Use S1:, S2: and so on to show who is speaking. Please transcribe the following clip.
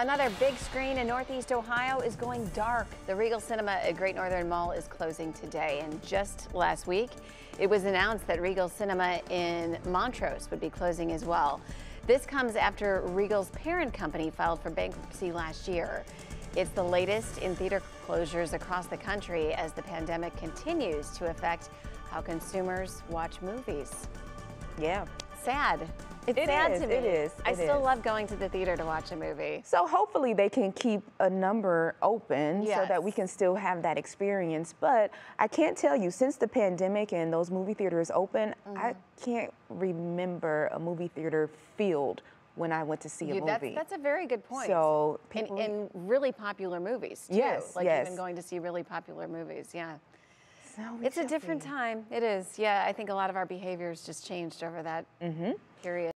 S1: Another big screen in Northeast Ohio is going dark. The Regal Cinema at Great Northern Mall is closing today. And just last week, it was announced that Regal Cinema in Montrose would be closing as well. This comes after Regal's parent company filed for bankruptcy last year. It's the latest in theater closures across the country as the pandemic continues to affect how consumers watch movies.
S2: Yeah.
S1: Sad. It's
S2: It
S1: sad
S2: is,
S1: to me.
S2: it is,
S1: I still
S2: is.
S1: love going to the theater to watch a movie.
S2: So hopefully they can keep a number open so that we can still have that experience. But I can't tell you, since the pandemic and those movie theaters open, I
S1: Mm-hmm.
S2: can't remember a movie theater filled when I went to see a
S1: You-
S2: movie.
S1: that's a very good point.
S2: So
S1: in,
S2: people-
S1: in really popular movies too.
S2: Yes,
S1: like
S2: yes.
S1: even going to see really popular movies. Yeah,
S2: So
S1: it's a different time. It is. Yeah, I think a lot of our behaviors just changed over that
S2: Mm-hmm.
S1: period.